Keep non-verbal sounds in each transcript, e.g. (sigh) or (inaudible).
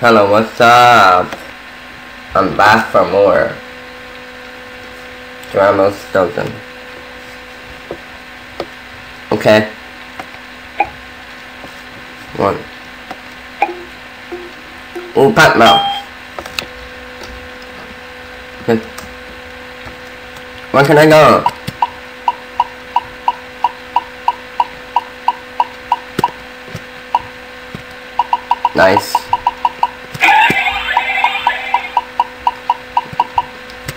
Hello, what's up? I'm back for more. Dramos Dozen. Okay. One. Ooh, Pac Mouse. Okay. Where can I go? Nice.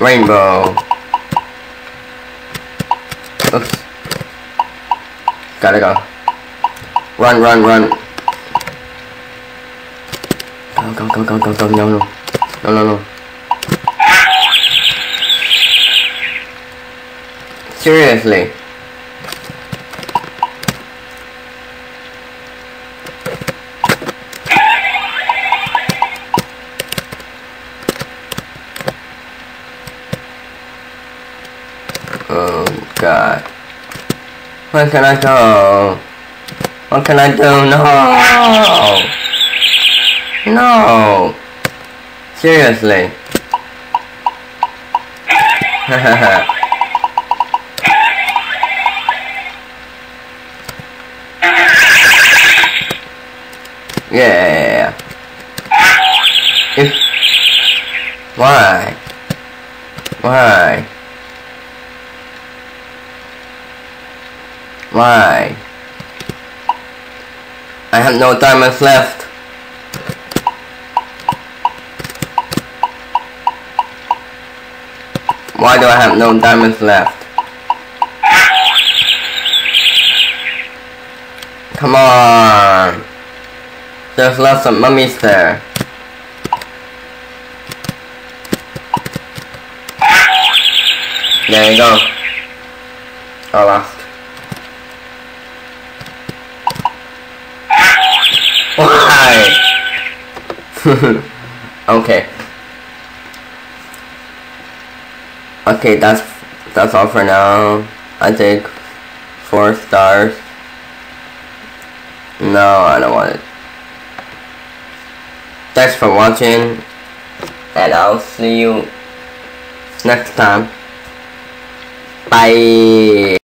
Rainbow. Oops. Gotta go. Run, run, run. Go, go, go, go, go. No, no. No, no, no. Seriously. Oh god. Where can I go? What can I do? No! No! Seriously. (laughs) yeah. If why? Why? Why? I have no diamonds left. Why do I have no diamonds left? Come on. There's lots of mummies there. There you go. I Why? (laughs) okay. Okay, that's that's all for now. I think four stars. No, I don't want it. Thanks for watching, and I'll see you next time. Bye.